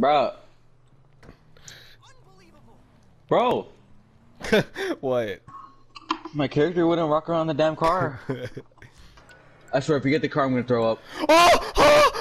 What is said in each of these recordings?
Bro. Bro. what? My character wouldn't walk around the damn car. I swear, if you get the car, I'm gonna throw up. oh!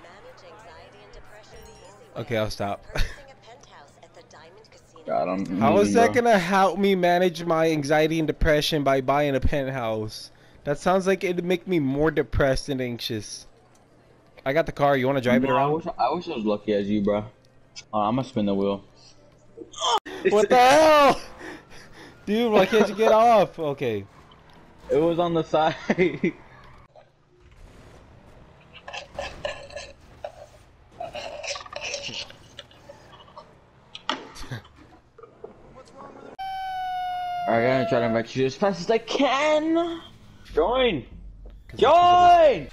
Manage anxiety and depression the easy way. okay, I'll stop. Purchasing a penthouse at the Diamond Casino. God. How is that bro. gonna help me manage my anxiety and depression by buying a penthouse? That sounds like it'd make me more depressed and anxious. I got the car. You want to drive it No, I around? wish, I wish I was lucky as you, bro. Uh, oh, I'm gonna spin the wheel. What the hell? Dude, why can't you get off? Okay. It was on the side. Alright, I'm gonna try to invite you as fast as I can. Join. Join.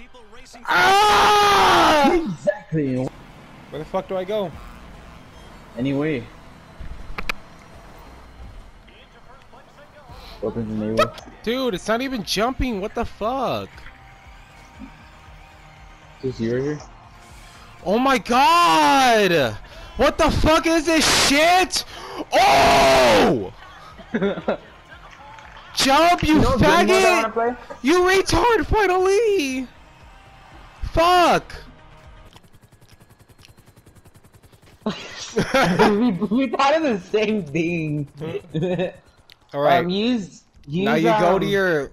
Ah! Exactly. Where the fuck do I go? Anyway. Welcome to neighbor. Dude, it's not even jumping. What the fuck? Is you right here? Oh my god! What the fuck is this shit? Oh! Jump, you faggot! You retard, finally! Fuck! we, we thought of the same thing. Alright, Um, use, use now you go to um, your...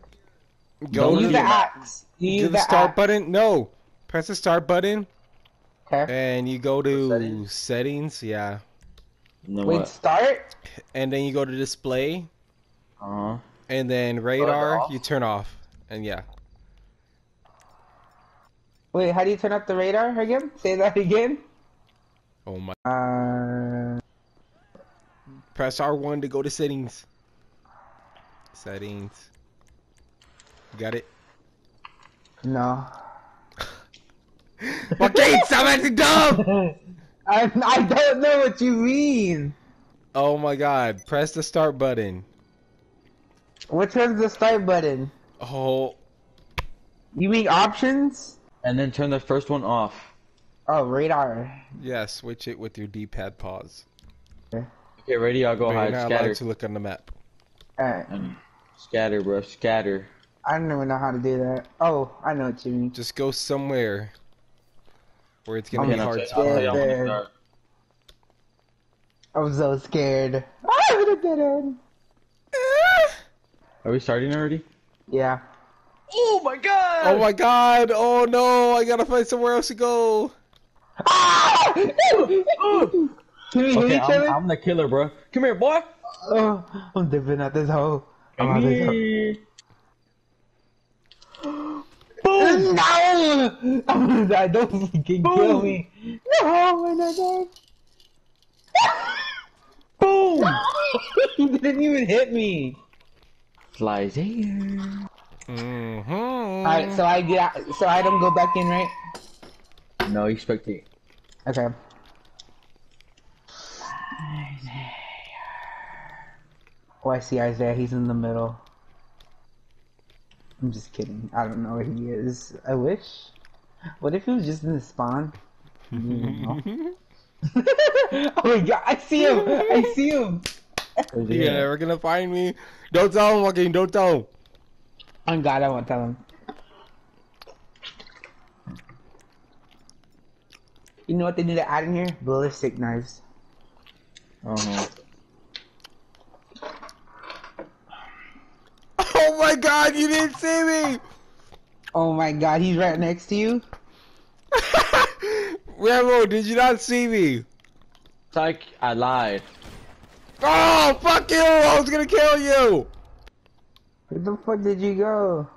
Go Don't to use the, the axe. Use do the the start axe. button. No! Press the start button, Okay. and you go to Settings? settings, yeah. You know Wait, what? start. And then you go to display, Uh huh. and then radar, you turn off. And yeah. Wait, how do you turn up the radar again? Say that again. Oh my. Uh, Press R1 to go to settings. Settings. You got it? no. Okay, stop acting dumb! I I don't know what you mean. Oh my god, press the start button. Which one's the start button? Oh, You mean options? And then turn the first one off. Oh, radar. yeah, switch it with your D-pad pause. Okay, ready? I'll go But you're hide. not Scatter. allowed to look on the map. Alright. Um, scatter, bro. Scatter. I don't even know how to do that. Oh, I know what you mean. Just go somewhere where it's gonna I'm be I'll hard tell- to I'll tell you find. when to There. start. I'm so scared. I would have did it. Are we starting already? Yeah. Oh my god! Oh my god, oh no, I gotta find somewhere else to go. Ah! Can we hit Okay, each I'm, other? I'm the killer, bro. Come here, boy. Oh, I'm dipping out this hole. I'm Come out this hole. here. No! I'm gonna die. Don't fucking kill me. No, I'm gonna die. Boom! he didn't even hit me. Flies here. Mm-hmm. Alright, so I get, so I don't go back in, right? No, you spectate. Okay. Oh, I see Isaiah. He's in the middle. I'm just kidding. I don't know where he is. I wish. What if he was just in the spawn? You didn't know. oh my god! I see him. I see him. You're gonna find me. Don't tell him, Joaquin, don't tell him. On God, I won't tell him. You know what they need to add in here? Ballistic knives. Uh-huh. Oh my god, you didn't see me! Oh my God, he's right next to you. Rambo, did you not see me? It's like I lied. Oh, fuck you! I was gonna kill you! Where the fuck did you go?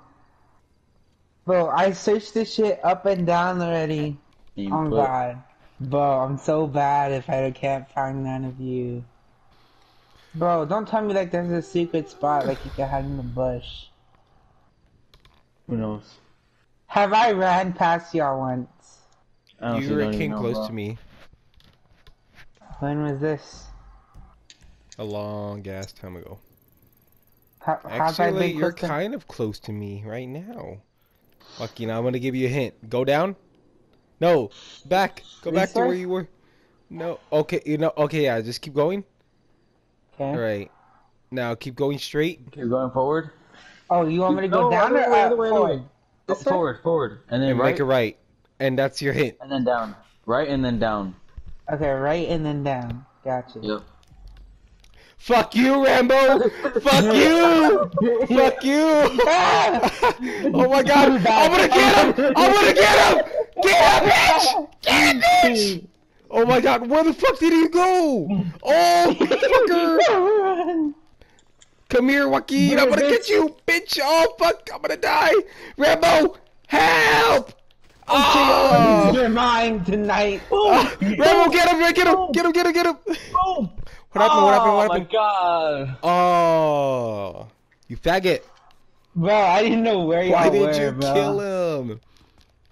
Bro, I searched this shit up and down already. You Oh put- god. Bro, I'm so bad if I can't find none of you. Bro, don't tell me like there's a secret spot like you can hide in the bush. Who knows? Have I ran past y'all once? You were came close to me When was this? a long ass time ago. How, have I Actually, you're to- kind of close to me right now. Joaquin, I'm gonna give you a hint. Go down. No, back. Go back to where you were. No. Okay. You know. Okay. Yeah. Just keep going. Okay. All right. Now keep going straight. Okay, going forward. Oh, you want me to go No, down or way, other way, other forward? way. This oh, way? forward, forward, and then And right, make a right. And that's your hint. and then down. Right and then down. Okay, right and then down. Gotcha. Yep. Fuck you, Rambo. Fuck you. Fuck you. oh my god. I'm gonna get him. I'm gonna get him. Get him, bitch. Get him, bitch. Oh my god. Where the fuck did he go? Oh, fucker. Come here, Joaquin. I'm gonna get you, bitch. Oh fuck. I'm gonna die. Rambo, help. Oh. You're mine tonight. Ah, Rambo, get him, get him, get him, get him, get him. Boom! What happened? What happened? What oh, happened? Oh my god! Oh, you faggot! Bro, I didn't know where you were. Why did were, you bro. kill him?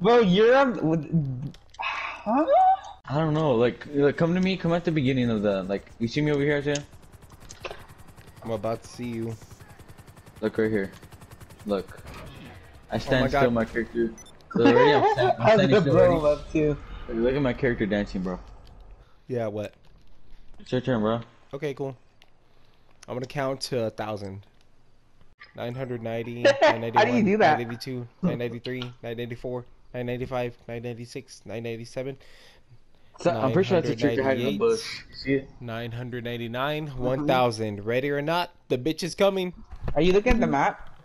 Bro, you're on. Huh? I don't know. Like, like, come to me. Come at the beginning of the like. You see me over here, Isaiah? I'm about to see you. Look right here. Look. I Oh stand my still. God. My character. So already I'm, stand, I'm standing still. bro already. up to? Look at my character dancing, bro. Yeah, what? It's your turn, bro. Okay, cool. I'm gonna count to a thousand. 990, 991, How do you do that? 982, 993, 994, 995, 996, 997, So, I'm pretty sure that's a trick you're hiding in the 998. bush. See it? 999, mm-hmm. 1000. Ready or not, the bitch is coming. Are you looking at the mm-hmm. map?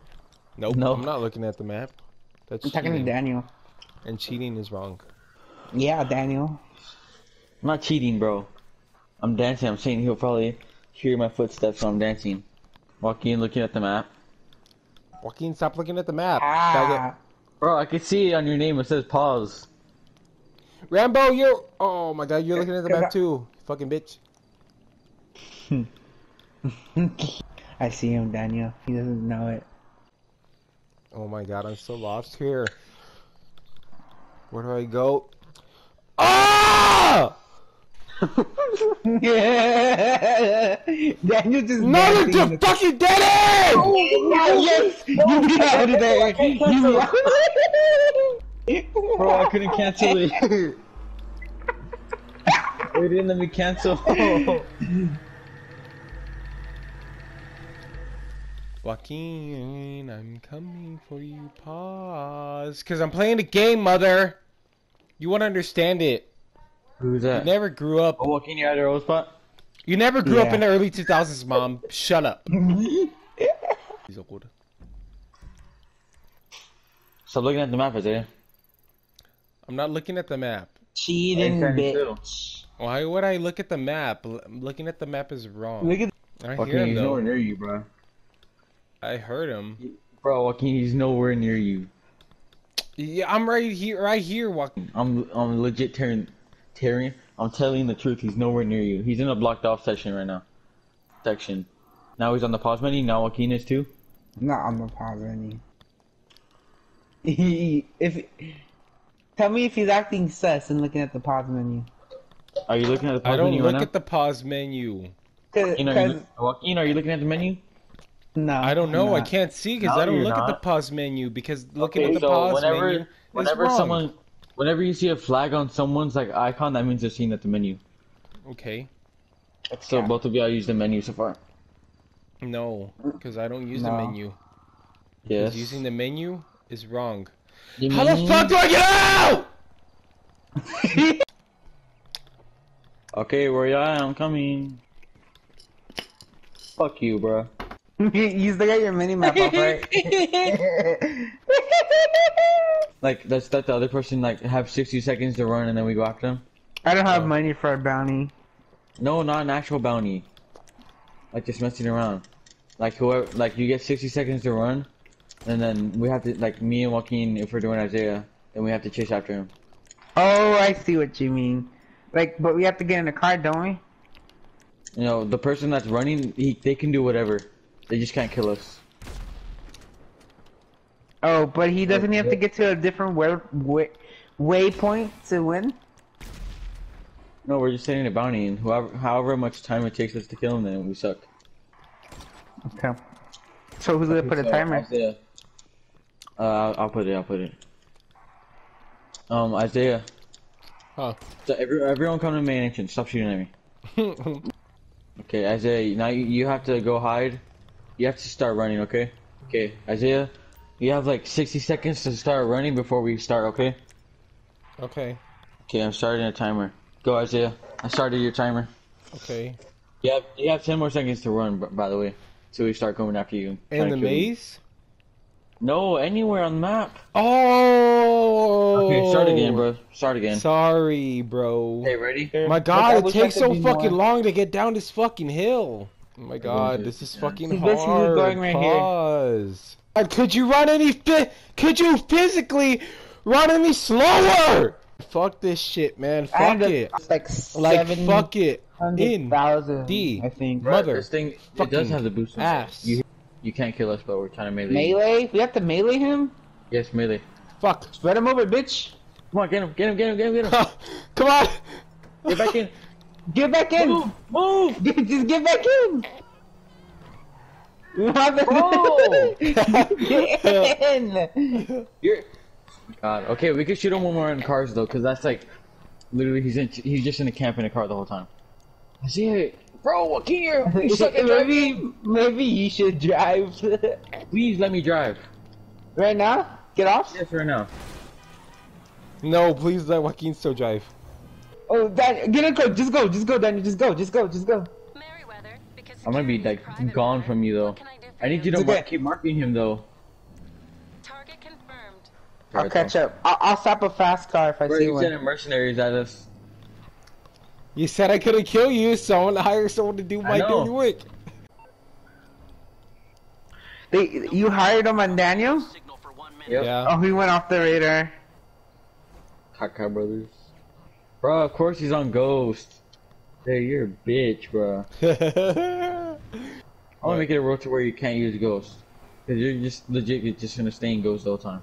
Nope, No. I'm not looking at the map. That's I'm talking to. Daniel. And cheating is wrong. Yeah, Daniel. I'm not cheating, bro. I'm dancing. I'm saying he'll probably hear my footsteps when I'm dancing. Walking, looking at the map. Joaquin, stop looking at the map. Faggot. Ah. Bro, I can see on your name it says pause. Rambo, you're. Oh my god, you're looking at the map too. Fucking bitch. I see him, Daniel. He doesn't know it. Oh my god, I'm so lost here. Where do I go? Ah! Daniel just No, dancing you in the- fucking dead oh, end! yes! You get out of there! You get Bro, I couldn't cancel it. they didn't let me cancel. Joaquin, I'm coming for you. Pause. Because I'm playing the game, mother. You want to understand it. Who's You that? never grew up. Oh, Walking, you at your old spot? You never grew up in the early 2000s, mom. Shut up. He's old. Stop looking at the map, Isaiah. I'm not looking at the map. Cheating, bitch. Why would I look at the map? L- Looking at the map is wrong. Look at I Walking, hear him he's though. nowhere near you, bro. I heard him. Bro, Joaquin, he's nowhere near you. Yeah, I'm right here. Right here, Joaquin. I'm, I'm legit tearing, tearing. I'm telling the truth. He's nowhere near you. He's in a blocked off section right now. Section. Now he's on the pause menu. Now Joaquin is too. Not on the pause menu. He, if tell me if he's acting sus and looking at the pause menu. Are you looking at the pause menu? I don't menu look right at the pause menu. Cause, now? Joaquin, are you, 'cause- Joaquin, are you looking at the menu? no, I don't know. I can't see because No, I don't you're look at the pause menu because looking Okay, at the so pause whenever, menu is whenever wrong. someone, whenever you see a flag on someone's like icon, that means they're seeing at the menu. Okay. So Yeah. both of y'all use the menu so far. No, because I don't use the menu. Yes. 'Cause Using the menu is wrong. You How the fuck do I get out? Okay, where you at? I'm coming. Fuck you, bro. you still got your mini map up, right? Like, let's let the other person like have 60 seconds to run, and then we go after them. I don't have Oh. money for a bounty. No, not an actual bounty. Like just messing around. Like whoever, like you get 60 seconds to run, and then we have to like me and Joaquin, if we're doing Isaiah, then we have to chase after him. Oh, I see what you mean. Like, but we have to get in a car, don't we? You know, the person that's running, he, they can do whatever. They just can't kill us. Oh, but he doesn't have to get to a different way, way, waypoint to win. No, we're just setting a bounty, and whoever, however much time it takes us to kill him, then we suck. Okay. So who's gonna put a timer? Isaiah. Uh, I'll, I'll put it. I'll put it. Um, Isaiah, Huh. So every, everyone come to the main entrance. Stop shooting at me. Okay, Isaiah, now you, you have to go hide. You have to start running, okay? Okay, Isaiah, you have like 60 seconds to start running before we start, okay? okay. Okay, I'm starting a timer. Go, Isaiah. I started your timer. Okay. You have you have 10 more seconds to run, by the way, till we start coming after you. In the to kill you. maze? No, anywhere on the map. Oh. Okay, start again, bro. Start again. Sorry, bro. Hey, ready? My God, it takes so fucking more- long to get down this fucking hill. Oh my God, this is yeah. fucking He's basically hard. going right. Pause. God, Could you run any fi- Could you physically run any slower? Fuck this shit, man. Fuck it. Like Like fuck it. In hundred thousand. D. I think. Bro, Mother this thing it does have the boost. inside. ass. You you can't kill us, but we're trying to melee. Melee? We have to melee him? Yes, melee. Fuck. Spread him over, bitch. Come on, get him, get him, get him, get him, get him. Come on. Get back in. Get back in! Move, move. Just get back in! Mother- Bro! get in! You're. God. Okay, we could shoot him when we're in cars though, cause that's like, literally he's in. He's just in a camp in a car the whole time. I see it, bro. What can you? You suck at maybe, maybe you should drive. Please let me drive. right now? Get off? Yes, right now. No, please let Joaquin still drive. Oh, Dan, get in, car. Just go, just go, Daniel. Just go, just go, just go. Merryweather, I'm gonna be like gone from you though. I I need you to It's mar- okay. keep marking him though. Target confirmed. I'll Alright, catch though. up. I'll, I'll stop a fast car if I Bro, see you one. sending mercenaries at us. You said I couldn't kill you, so I'm gonna hire someone to do my dirty work. They, you hired him on Daniel? Signal for one minute. Yep. Yeah. Oh, he went off the radar. Kaka brothers. Bro, of course he's on Ghost. Hey, you're a bitch, bro. I want to make it a rule to where you can't use Ghost. Cause you're just legit you're just gonna stay in Ghost the time.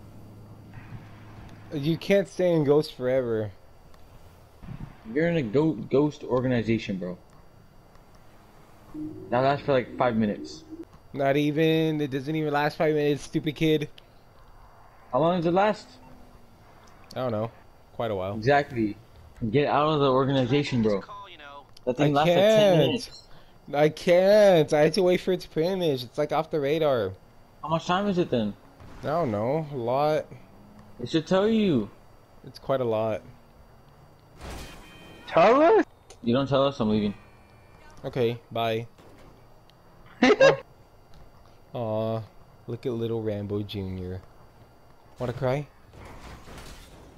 you can't stay in Ghost forever. You're in a go- Ghost organization, bro. That lasts for like five minutes. Not even. It doesn't even last five minutes, stupid kid. How long does it last? I don't know. Quite a while. Exactly. Get out of the organization, bro. Call, you know. That thing I lasts for ten can't. minutes. I can't. I had to wait for it to finish. It's like off the radar. How much time is it then? I don't know. A lot. It should tell you. It's quite a lot. Tell us? You don't tell us, I'm leaving. Okay, bye. Aw, look at little Rambo Jr. Wanna cry?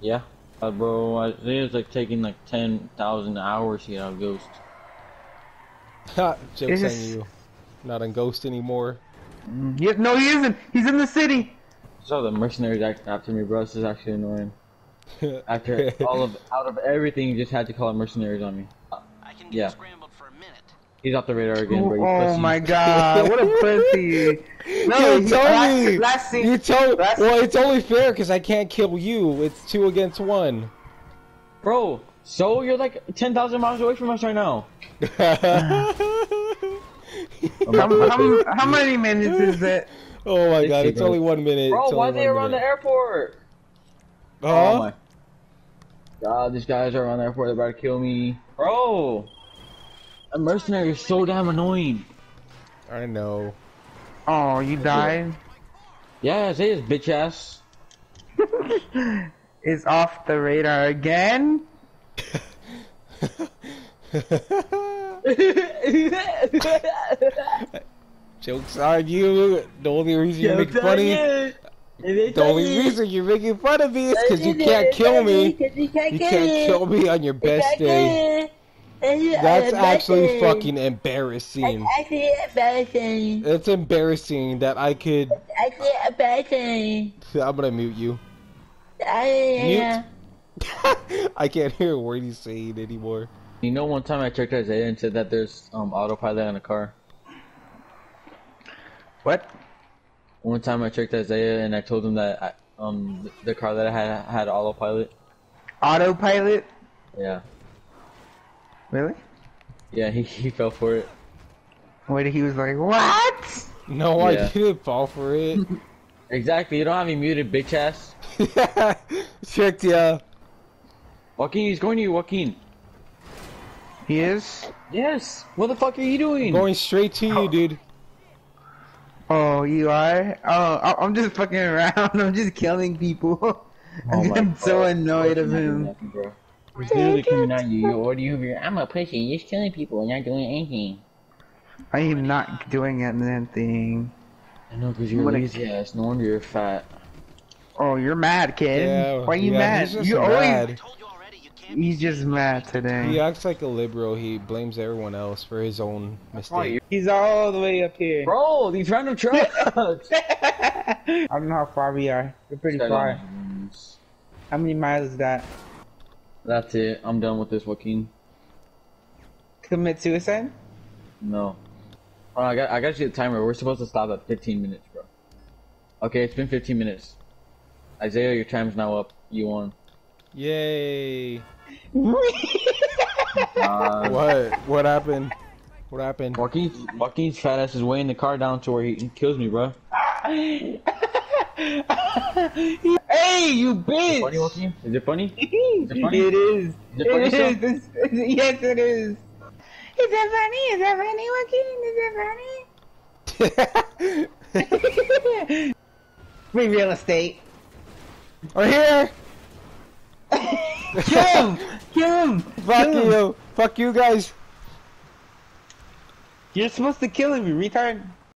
Yeah. Uh, bro, Isaiah's like taking like 10,000 hours to get out Ghost. Ha! Joke's on you. Not on Ghost anymore. Yes, no, he isn't. He's in the city. So the mercenaries act after me, bro. This is actually annoying. After all of out of everything, you just had to call it mercenaries on me. I can get Yeah. scrambled for a minute. He's off the radar again, Oh, bro. oh pussy. my god, what a pussy. No, you he- told last, me. Last scene, you told. last- Well, it's only fair because I can't kill you. It's two against one. Bro, so you're like 10,000 miles away from us right now. How, how, how many minutes is it? oh my god! It's only one minute. Bro, It's why only they one around the minute. airport? Huh? Oh my god, these guys are around the airport. They're about to kill me. Bro, a mercenary is so damn annoying. I know. Oh, you died? Yes, say his bitch ass. Is off the radar again? Jokes on you. The only reason you're making fun of. The only reason you're making fun of me is because you can't kill me. You can't kill me on your best day. That's actually fucking embarrassing. Actually embarrassing. It's embarrassing that I could. Actually embarrassing. I'm gonna mute you. I, I can't hear a word he's saying anymore. You know, one time I checked Isaiah and said that there's um autopilot on the car. What? One time I checked Isaiah and I told him that I, um the car that I had had autopilot. Autopilot? Yeah, Really? yeah, he he fell for it. Wait, he was like, what? No, I Yeah. didn't fall for it. Exactly. You don't have me muted, bitch ass. Checked ya. Uh, Joaquin, he's going to you, Joaquin. He is? Yes. What the fuck are you doing? Going straight to you, oh. dude. Oh, you are? Oh, I- I'm just fucking around. I'm just killing people. Oh I'm so annoyed of You're not doing him. nothing, bro. He's literally coming at you. You- What do you hear? I'm a pussy. You're just killing people and not doing anything. I am not doing anything. I know, because you're What a- lazy ass. No wonder you're fat. Oh, you're mad, kid. Yeah, Why you yeah, mad? he's just You I always. mad. told you already, you can't He's just mad He acts like a liberal. He blames everyone else for his own oh, mistake. He's all the way up here. Bro, these random trucks. I don't know how far we are. We're pretty far. How many miles is that? That's it. I'm done with this, Joaquin. Commit suicide? No. Oh, I got I got you the timer. We're supposed to stop at 15 minutes, bro. Okay, it's been 15 minutes. Isaiah, your time's now up. You won. Yay! Uh, What? What happened? What happened? Joaquin's, Joaquin's fat ass is weighing the car down to where he, he kills me, bro. hey, you bitch! Funny, Joaquin? Is it funny? is it funny? It is. Is it funny, It sir? is. It's- it's- yes, it is. Is that funny? Is that funny, Joaquin? Is that funny? Free real estate. We're here! Kill him! Kill him! Fuck Kill him. you! Fuck you guys! You're supposed to kill him, you retard.